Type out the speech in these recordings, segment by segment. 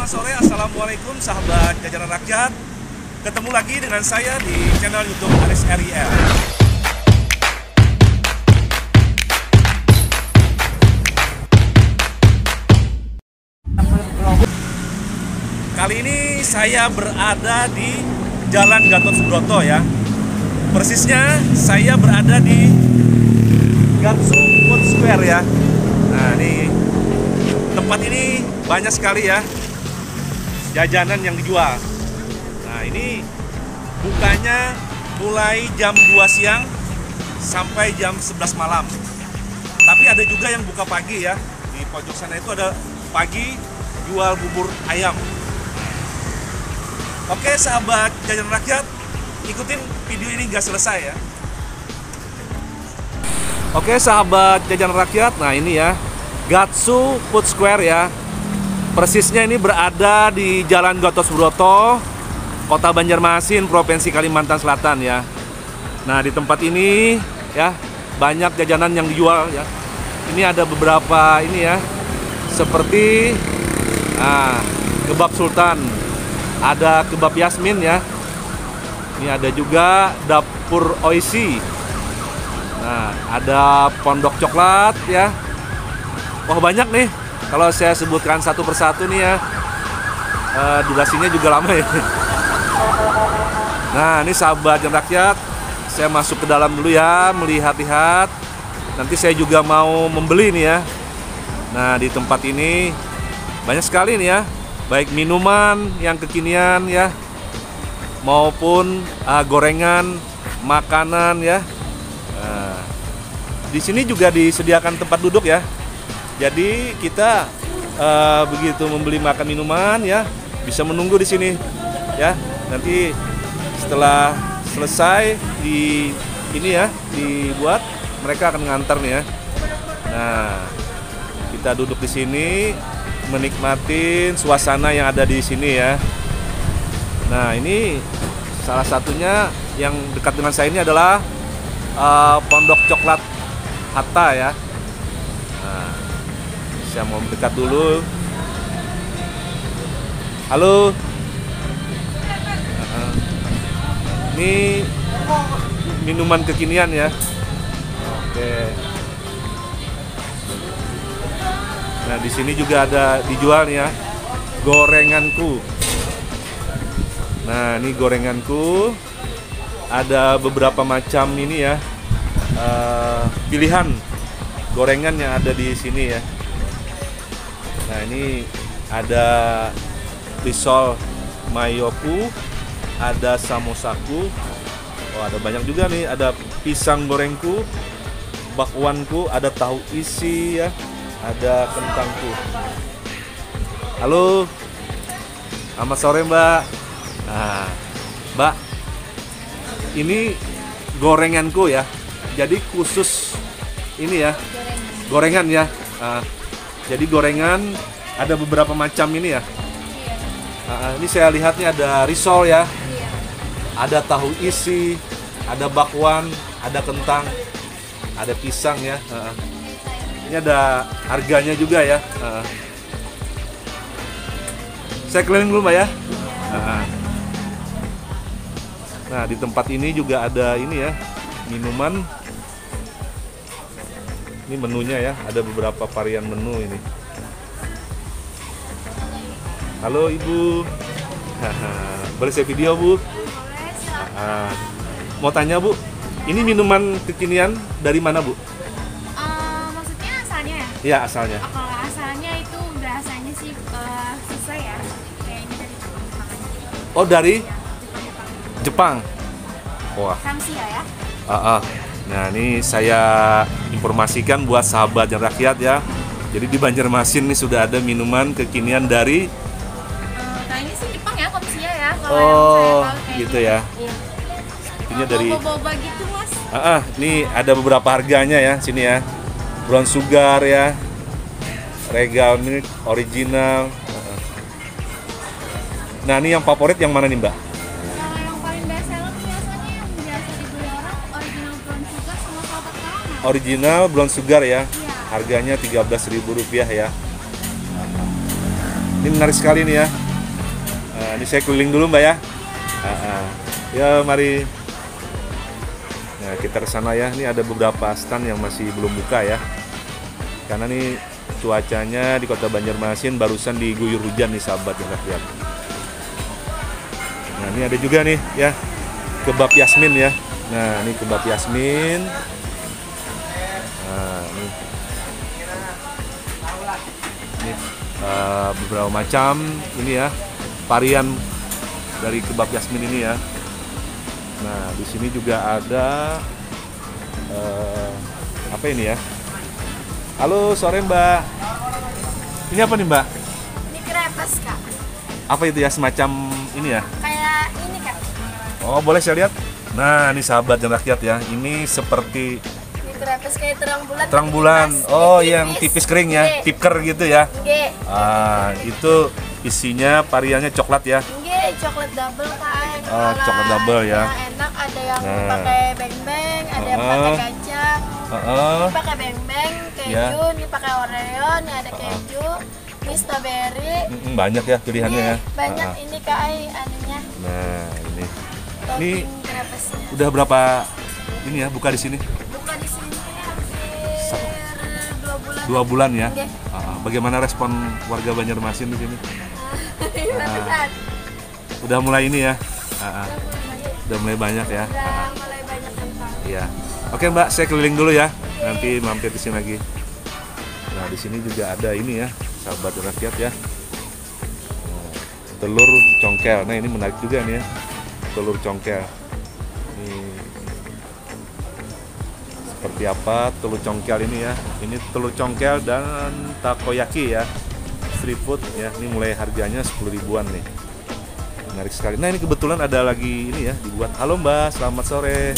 Selamat sore, Assalamualaikum sahabat jajaran rakyat. Ketemu lagi dengan saya di channel Youtube Aris RIL Kali ini saya berada di Jalan Gatot Subroto ya. Persisnya saya berada di Gatsu Food Square ya. Nah ini tempat ini banyak sekali ya jajanan yang dijual. Nah ini bukanya mulai jam 2 siang sampai jam 11 malam. Tapi ada juga yang buka pagi ya. Di pojok sana itu ada pagi jual bubur ayam. Oke sahabat jajanan rakyat, ikutin video ini nggak selesai ya. Oke sahabat jajanan rakyat, nah ini ya Gatsu Food Square ya. Persisnya ini berada di Jalan Gatot Subroto, Kota Banjarmasin, Provinsi Kalimantan Selatan ya. Nah, di tempat ini ya banyak jajanan yang dijual ya. Ini ada beberapa ini ya. Seperti ah, kebab sultan. Ada kebab yasmin ya. Ini ada juga dapur oisi. Nah, ada pondok coklat ya. Wah banyak nih. Kalau saya sebutkan satu persatu nih ya, uh, durasinya juga lama ya. Nah, ini sahabat yang rakyat, saya masuk ke dalam dulu ya, melihat-lihat. Nanti saya juga mau membeli nih ya. Nah, di tempat ini banyak sekali nih ya, baik minuman yang kekinian ya, maupun uh, gorengan, makanan ya. Nah, di sini juga disediakan tempat duduk ya, jadi kita uh, begitu membeli makan minuman ya bisa menunggu di sini ya. Nanti setelah selesai di ini ya dibuat mereka akan ngantar nih ya. Nah kita duduk di sini menikmatin suasana yang ada di sini ya. Nah ini salah satunya yang dekat dengan saya ini adalah uh, Pondok Coklat Hatta ya saya mau mendekat dulu. Halo. Ini minuman kekinian ya. Oke. Nah di sini juga ada dijual ya. Gorenganku. Nah ini gorenganku. Ada beberapa macam ini ya. Uh, pilihan gorengan yang ada di sini ya Nah ini ada risol mayoku, ada samosaku, oh ada banyak juga nih, ada pisang gorengku, bakwanku, ada tahu isi ya, ada kentangku. Halo, selamat sore mbak. Nah, mbak, ini gorenganku ya, jadi khusus ini ya, gorengan ya. Nah, jadi gorengan ada beberapa macam ini ya. Nah, ini saya lihatnya ada risol ya. Ada tahu isi, ada bakwan, ada kentang, ada pisang ya. Nah, ini ada harganya juga ya. Nah, saya keliling dulu mbak ya. Nah, nah di tempat ini juga ada ini ya minuman ini menunya ya ada beberapa varian menu ini. Halo ibu. Boleh saya video bu? Mau tanya bu ini minuman kekinian dari mana bu? Uh, maksudnya asalnya ya? Iya asalnya. Oh, kalau asalnya itu rasanya sih uh, sesuai ya. Kayak ini dari Jepang. Oh dari ya, Jepang, wah. Samsia ya? Uh, uh. Nah ini saya informasikan buat sahabat dan rakyat ya. Jadi di Banjarmasin ini sudah ada minuman kekinian dari. Uh, nah ini sih Jepang ya komisinya ya. Kalau oh gitu ya. Iya. Ini dari. Boba-boba gitu mas. Ah, uh, ini ada beberapa harganya ya sini ya. Brown sugar ya. Regal milk original. Nah ini yang favorit yang mana nih mbak? Original brown sugar ya. Harganya Rp13.000 ya. Ini menarik sekali nih ya. Nah, ini saya keliling dulu mbak ya. Ya mari. Nah kita ke sana ya. Ini ada beberapa stand yang masih belum buka ya. Karena nih cuacanya di kota Banjarmasin barusan diguyur hujan nih sahabat yang lihat. Nah ini ada juga nih ya kebab Yasmin ya. Nah ini kebab Yasmin. Eh, beberapa macam ini ya varian dari kebab Yasmin ini ya. Nah di sini juga ada eh, apa ini ya? Halo sore Mbak. Ini apa nih Mbak? Ini krepes kak. Apa itu ya semacam ini ya? Kayak ini kak. Oh boleh saya lihat? Nah ini sahabat dan rakyat ya. Ini seperti Ini krepes kayak terang bulan. terang bulan. tipis. Oh Ini yang tipis kering ya, Nge. tipker gitu ya. Nge. Ah itu isinya variannya coklat ya. Nge, coklat double kak. Oh, coklat double ya. Yang enak ada yang Nah. pakai beng-beng, ada yang Oh. pakai kacang. Heeh. Ini pakai beng-beng, keju, Ya. ini pakai oreo, ini ada keju, ini strawberry. Mm, banyak ya pilihannya ya. Ini banyak Ah, ah. ini kak Ai, anunya. Nah ini Topping krepesnya. udah berapa ini ya buka di sini? Dua bulan. Dua bulan ya. Oke. Ah. Bagaimana respon warga Banjarmasin di sini? Ratusan. Udah mulai ini ya. Ah. Udah mulai banyak ya. Udah mulai banyak yang tahu. Iya. Oke Mbak, saya keliling dulu ya. Nanti mampir di sini lagi. Nah di sini juga ada ini ya, sahabat rakyat ya. Telur congkel. Nah ini menarik juga nih ya, telur congkel. Ini seperti apa telur congkel ini ya? Ini telur congkel dan takoyaki ya, street food ya. Ini mulai harganya 10 ribuan nih. Menarik sekali. Nah ini kebetulan ada lagi ini ya dibuat. Halo Mbak, selamat sore.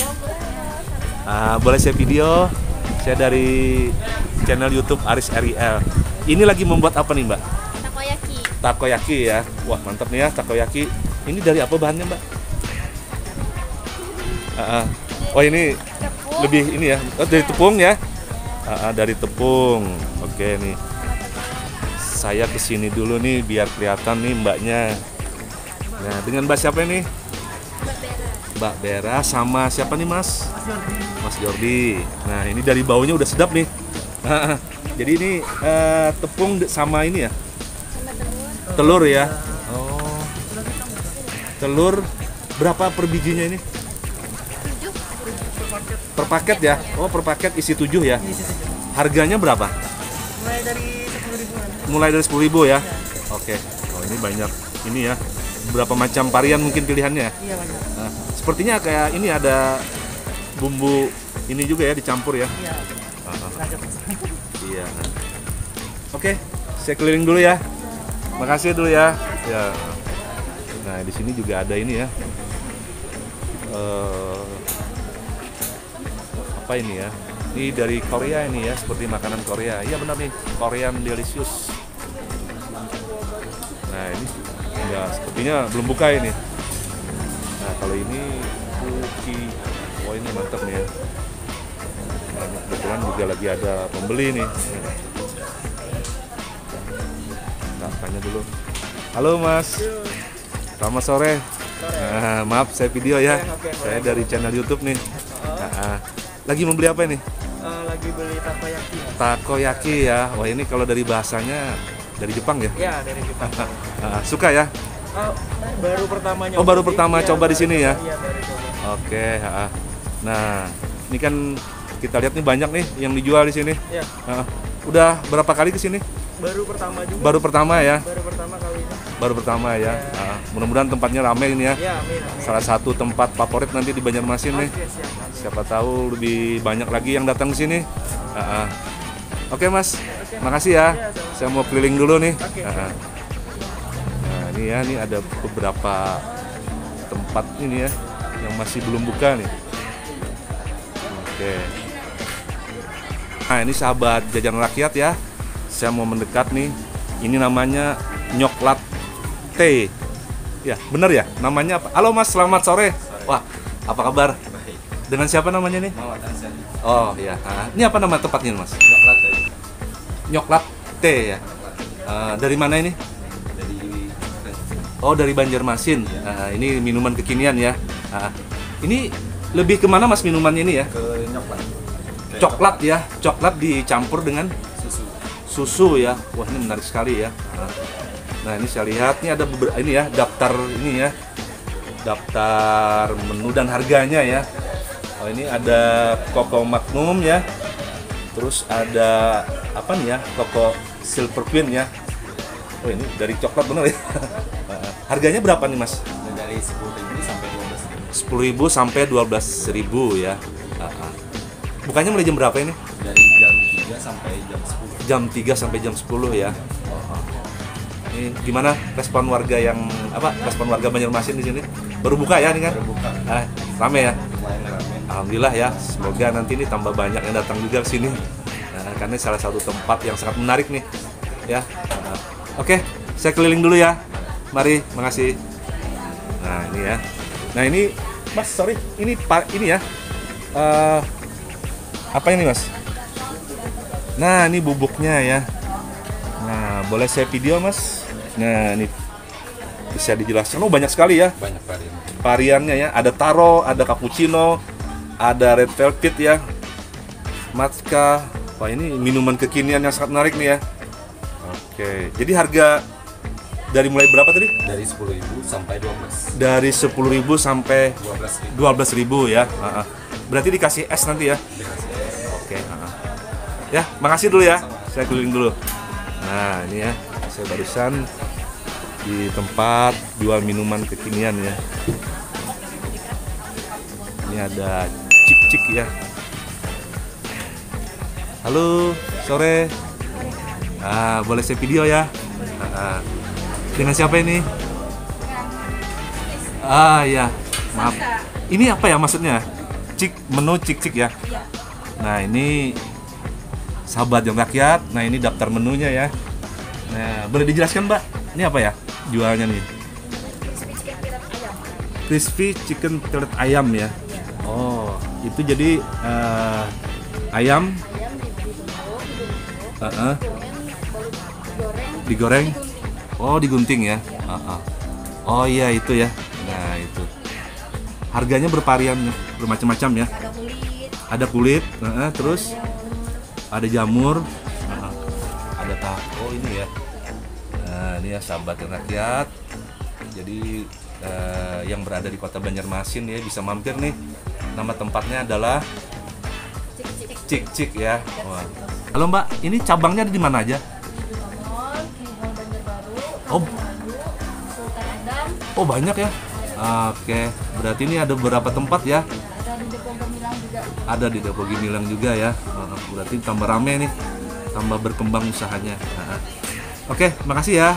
Ah, boleh saya video? Saya dari channel YouTube Aris RIL. Ini lagi membuat apa nih Mbak? Takoyaki. Takoyaki ya. Wah mantap nih ya takoyaki. Ini dari apa bahannya Mbak? Ah, ah. Oh ini. Lebih ini ya. Oh, dari tepung ya? Ah, ah, dari tepung. Oke nih. Saya ke sini dulu nih biar kelihatan nih mbaknya. Nah dengan mbak siapa ini? Mbak Bera sama siapa nih Mas? Mas Jordi. Nah ini dari baunya udah sedap nih. Jadi ini eh, tepung sama ini ya, telur ya. Oh. Telur berapa per bijinya ini? Per paket ya? Oh per paket isi 7 ya. Harganya berapa? mulai dari 10 ribuan Mulai dari 10.000 ya. Oke. Oh ini banyak ini ya. Berapa macam varian mungkin pilihannya? ya? iya banyak Nah, sepertinya kayak ini ada bumbu ini juga ya dicampur ya. iya Ah, ah. Iya. Oke, saya keliling dulu ya. Makasih dulu ya. Ya. Nah, di sini juga ada ini ya. Eh, apa ini ya? Ini dari Korea ini ya, seperti makanan Korea. Iya benar nih, Korean delicious. Nah, ini ya sepertinya belum buka ini. Nah, kalau ini cookie. Oh, ini mantap nih ya. Nah, kebetulan juga lagi ada pembeli nih. Kita tanya dulu. Halo Mas. Selamat sore. Nah, maaf saya video ya. Saya dari channel YouTube nih. Nah, ah. Lagi membeli apa ini? Eh, lagi beli takoyaki Takoyaki ya. Wah ini kalau dari bahasanya dari Jepang ya. ya dari Jepang Ah, suka ya? Oh, baru pertama nyoba Oh, baru pertama Iya, coba di sini ya? iya baru coba Oke. ah. Nah, ini kan kita lihat nih banyak nih yang dijual di sini. ya Ah, udah berapa kali ke sini? Baru pertama juga Baru pertama ya. baru pertama kali ini Baru pertama ya. Ah, mudah-mudahan tempatnya ramai ini ya. ya amin amin Salah satu tempat favorit nanti di Banjarmasin nih. Oke, mas Siapa tahu lebih banyak lagi yang datang ke sini. Ah. Oke Mas, makasih ya. Ya. Saya mau keliling dulu nih. Oke. Ah. Nah ini ya, ini ada beberapa tempat ini ya yang masih belum buka nih. Oke. Nah ini sahabat jajan rakyat ya. Saya mau mendekat nih. Ini namanya nyoklat teh. Ya, benar ya? Namanya apa? Halo Mas, selamat sore. Wah, apa kabar? Dengan siapa namanya nih? Oh iya. Ah, ini apa nama tempatnya Mas? Nyoklat teh ya. Ah, dari mana ini? Oh dari Banjarmasin. Ah, ini minuman kekinian ya. Ini lebih ke mana mas minumannya ini ya? ke nyoklat Coklat ya, coklat dicampur dengan susu ya. Wah ini menarik sekali ya. Ah. Nah ini saya lihat ini ada beber- ini ya daftar ini ya, daftar menu dan harganya ya. Oh ini ada Koko Magnum ya. Terus ada apa nih ya? Koko Silver Queen ya. Oh ini dari coklat bener ya. Harganya berapa nih mas? Dari 10.000 sampai 12.000 10.000 sampai 12.000 ya. Ah, ah. Bukannya mulai jam berapa ini? Dari jam 3 sampai jam 10 Jam 3 sampai jam 10 ya. Oh, oh. Ini gimana respon warga yang apa? Respon warga Banjarmasin di sini? Baru buka ya ini kan? Baru buka. Ah, rame ya. rame Alhamdulillah ya. Semoga nanti ini tambah banyak yang datang juga ke sini. Nah, karena salah satu tempat yang sangat menarik nih. Ya. Ah, Oke, saya keliling dulu ya. Mari, makasih. Nah, ini ya. Nah, ini Mas, sorry. Ini ini ya. Eh, apa ini, Mas? Nah, ini bubuknya ya. Nah, boleh saya video, Mas? Nah, ini bisa dijelaskan. Oh, banyak sekali ya banyak varian variannya ya. Ada taro, ada cappuccino, ada red velvet ya. Matcha. Wah, ini minuman kekinian yang sangat menarik nih ya. Oke. Jadi harga dari mulai berapa tadi? dari 10.000 sampai 12 Dari 10.000 sampai 12.000 12.000 ya. Ah. Berarti dikasih es nanti ya. dikasih es. Ya, makasih dulu ya. Saya keliling dulu. Nah, ini ya. Saya barusan di tempat jual minuman kekinian ya. Ini ada cik-cik ya. Halo, sore. Ah, boleh saya video ya? Ah. Dengan siapa ini? Ah, ya. Maaf. Ini apa ya maksudnya? Cik menu cik-cik ya. Nah, ini sahabat yang rakyat. Nah, ini daftar menunya ya. Nah, boleh dijelaskan, Mbak? Ini apa ya? Jualnya nih. Crispy chicken fillet ayam ya. Oh, itu jadi eh, ayam Heeh. goreng digoreng. Oh, digunting ya. Heeh. Oh iya itu ya. Nah, itu. Harganya bervarian ya, bermacam-macam ya. ada kulit Ada kulit, heeh, terus ada jamur, heeh, ada tahu ini ya. Nah, ini ya sahabat rakyat. Jadi eh, yang berada di kota Banjarmasin ya bisa mampir nih. Nama tempatnya adalah Cik Cik ya. Wah. Halo Mbak, ini cabangnya ada di mana aja? Oh. Oh banyak ya. Oke, berarti ini ada beberapa tempat ya. ada di Depok Gemilang juga. Ada di Depok Gimilang juga ya. Berarti tambah rame nih, tambah berkembang usahanya. Heeh. Oke, makasih ya.